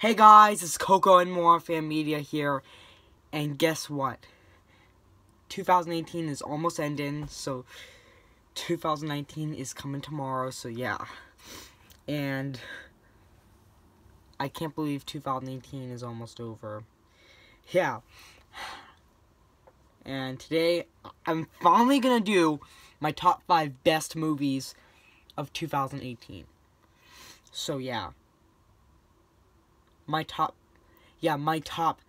Hey guys, it's Coco and More Fan Media here, and guess what? 2018 is almost ending, so 2019 is coming tomorrow, so yeah. And I can't believe 2018 is almost over. Yeah. And today, I'm finally gonna do my top 5 best movies of 2018. So yeah my top, yeah, my top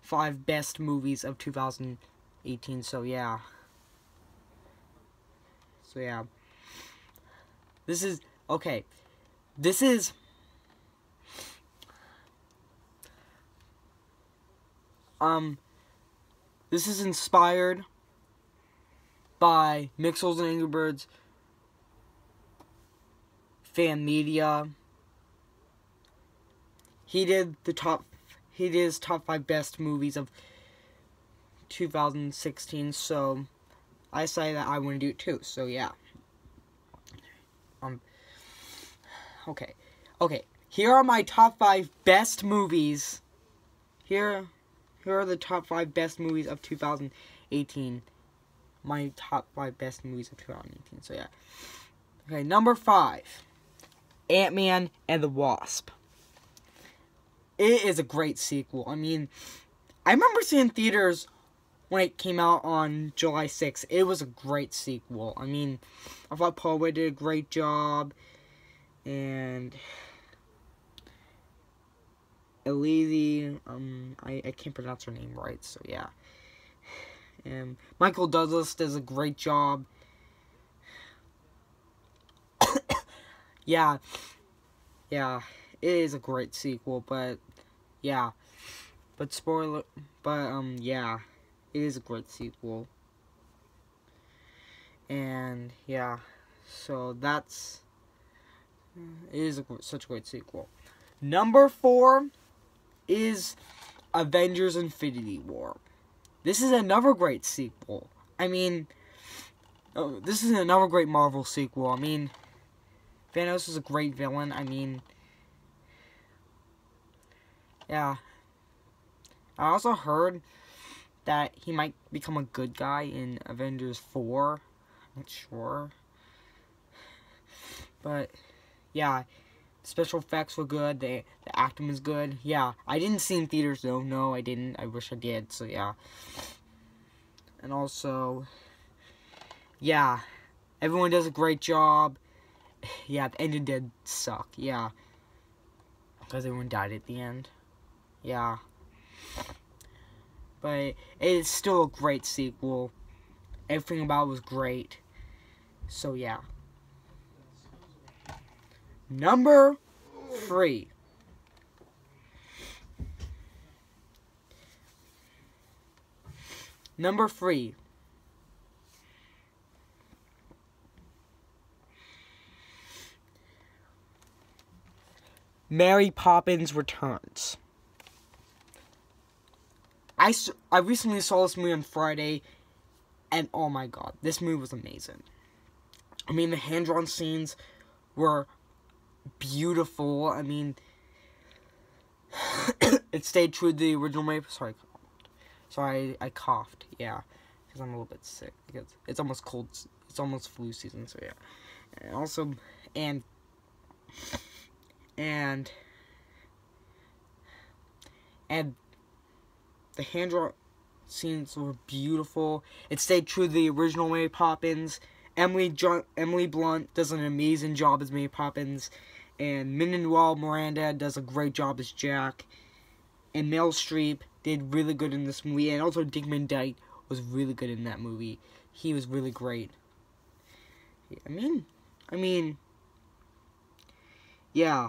five best movies of 2018. So yeah. So yeah. This is okay. This is um this is inspired by Mixels and Angry Birds fan media he did the top he did his top five best movies of 2016 so I say that I want to do it too so yeah. Um okay okay here are my top five best movies. Here here are the top five best movies of 2018 my top five best movies of 2018 so yeah. Okay number five Ant-Man and the Wasp it is a great sequel. I mean, I remember seeing theaters when it came out on July 6th. It was a great sequel. I mean, I thought Paul Rudd did a great job, and Elise, um, I, I can't pronounce her name right, so yeah. And Michael Douglas does a great job. yeah, yeah, it is a great sequel, but yeah. But spoiler, but um, yeah, it is a great sequel. And yeah, so that's it is a, such a great sequel. Number four is Avengers: Infinity War. This is another great sequel. I mean, oh, this is another great Marvel sequel. I mean, Thanos is a great villain. I mean yeah. I also heard that he might become a good guy in Avengers 4. I'm not sure. But, yeah. Special effects were good. The, the acting was good. Yeah. I didn't see in theaters, though. No, I didn't. I wish I did. So, yeah. And also, yeah. Everyone does a great job. Yeah, the ending did suck. Yeah. Because everyone died at the end. Yeah. But it's still a great sequel. Everything about it was great. So yeah. Number three. Number three. Mary Poppins Returns. I, I recently saw this movie on Friday, and oh my god, this movie was amazing. I mean, the hand drawn scenes were beautiful. I mean, it stayed true to the original way. Sorry, sorry, I, I coughed. Yeah, because I'm a little bit sick. Because it's almost cold. It's almost flu season. So yeah, and also and and and the hand drawn scenes were beautiful. It stayed true to the original Mary Poppins. Emily jo Emily Blunt does an amazing job as Mary Poppins, and Lin-Manuel Miranda does a great job as Jack. And Meryl Streep did really good in this movie, and also Dick Van Dyke was really good in that movie. He was really great. I mean, I mean, yeah.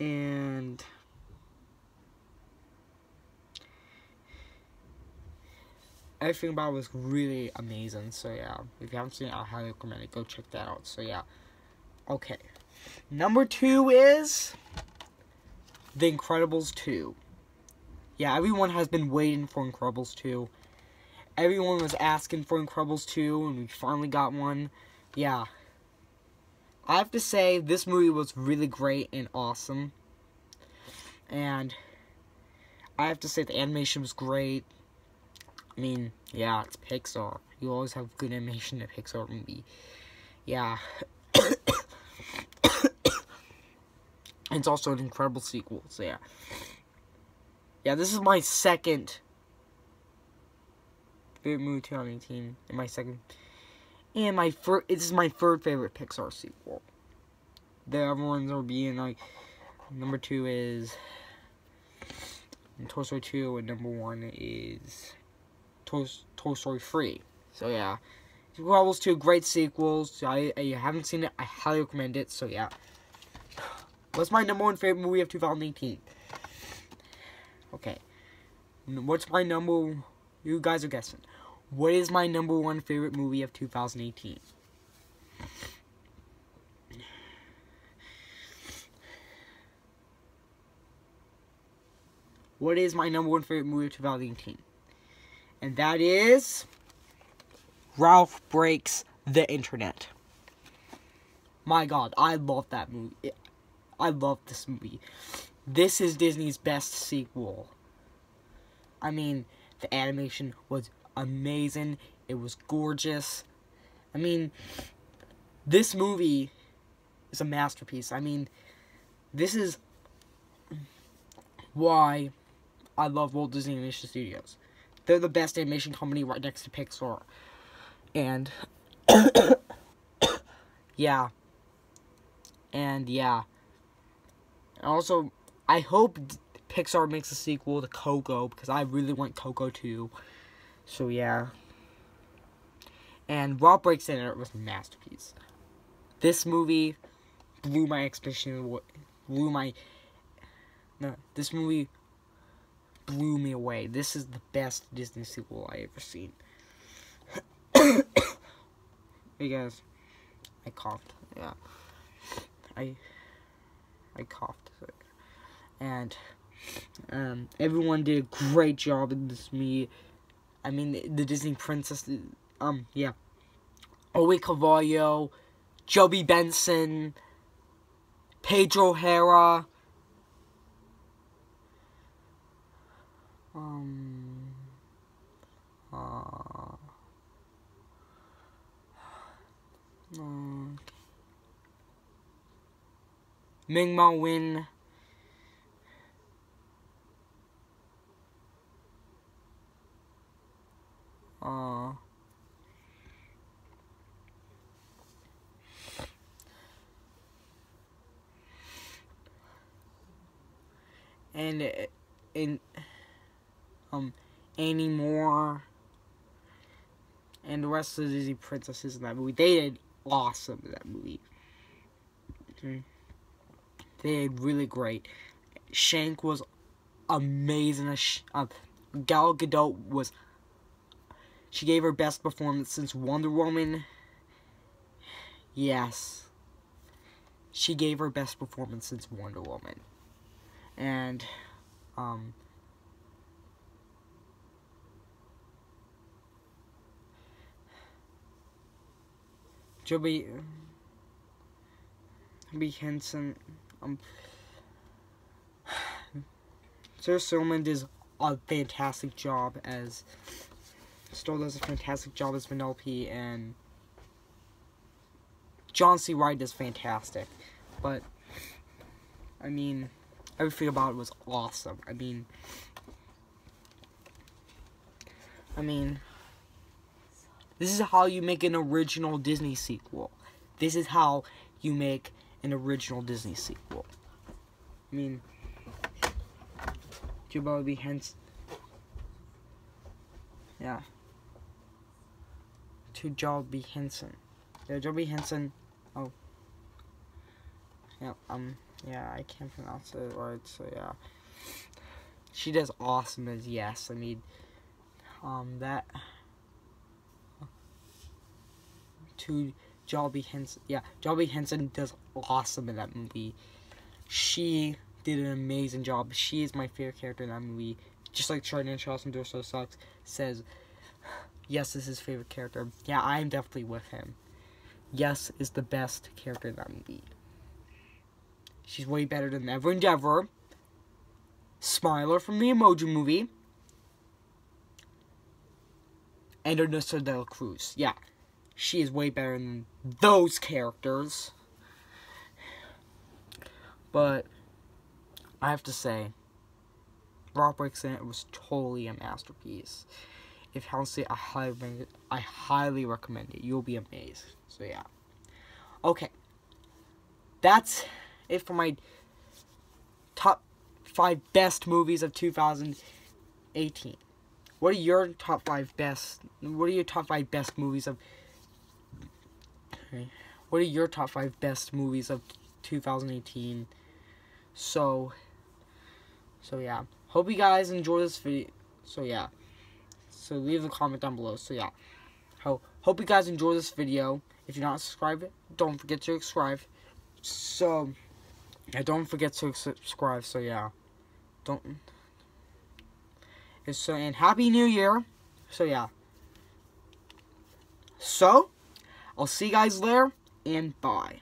And everything about it was really amazing. So yeah, if you haven't seen it, I highly recommend it. Go check that out. So yeah, okay. Number two is The Incredibles 2. Yeah, everyone has been waiting for Incredibles 2. Everyone was asking for Incredibles 2, and we finally got one. Yeah. I have to say, this movie was really great and awesome. And I have to say the animation was great. I mean, yeah, it's Pixar. You always have good animation in a Pixar movie. Yeah. it's also an incredible sequel, so yeah. Yeah, this is my second favorite movie 2018. And my second and my first this is my third favorite Pixar sequel. The other ones are being like number two is Toy Story 2 and number one is Toy, Toy Story 3. So yeah. Sequels two great sequels. I, I haven't seen it. I highly recommend it. So yeah. What's my number one favorite movie of 2018? Okay. What's my number... You guys are guessing. What is my number one favorite movie of 2018? What is my number one favorite movie of 2018? And that is... Ralph Breaks the Internet. My god, I love that movie. I love this movie. This is Disney's best sequel. I mean, the animation was amazing. It was gorgeous. I mean, this movie is a masterpiece. I mean, this is why I love Walt Disney Animation Studios. They're the best animation company right next to Pixar. And yeah. And yeah. Also, I hope Pixar makes a sequel to Coco because I really want Coco too. So yeah. And Ralph Breaks in it was a masterpiece. This movie blew my expectation, blew my. No, this movie blew me away. This is the best Disney sequel I ever seen. hey guys, I coughed. Yeah, I I coughed, and um, everyone did a great job in this movie. I mean, the, Disney princess. Um, yeah, Auli'i Cravalho, Jodi Benson, Pedro O'Hara. Um. Uh, uh, Ming-Na Wen. Uh, and in um Annie Moore and the rest of the Disney princesses in that movie. They did awesome in that movie. Okay. They did really great. Shank was amazing. Uh, Gal Gadot was she gave her best performance since Wonder Woman. Yes. She gave her best performance since Wonder Woman. And, um... Joby... Joby Henson... Um... Sarah Silverman does a fantastic job as still does a fantastic job as Vanellope, and John C. Reilly is fantastic. But, I mean, everything about it was awesome. I mean, I mean, this is how you make an original Disney sequel. This is how you make an original Disney sequel. I mean, Jubilee hence. Yeah to Joby Henson. Yeah, Joby Henson. Oh. Yeah, um, yeah, I can't pronounce it right, so yeah. She does awesome as yes. I mean, um, that. To Joby Henson. Yeah, Joby Henson does awesome in that movie. She did an amazing job. She is my favorite character in that movie. Just like Charlie Charleston Durso Sucks says, Yes this is his favorite character. Yeah, I'm definitely with him. Yes is the best character in that movie. She's way better than Evelyn Deavor. Smiler from the Emoji Movie, and Ernesto de la Cruz. Yeah, she is way better than those characters. But I have to say, Rock Breaks was totally a masterpiece. If you haven't seen it, I highly, I highly recommend it. You'll be amazed. So yeah. Okay. That's it for my top five best movies of 2018. What are your top five best? What are your top five best movies of? What are your top five best movies of 2018? So, so yeah. Hope you guys enjoy this video. So yeah. So leave a comment down below. So yeah. Hope hope you guys enjoy this video. If you're not subscribed, don't forget to subscribe. So, yeah, don't forget to subscribe. So yeah, don't. So and happy New Year. So yeah. So, I'll see you guys there and bye.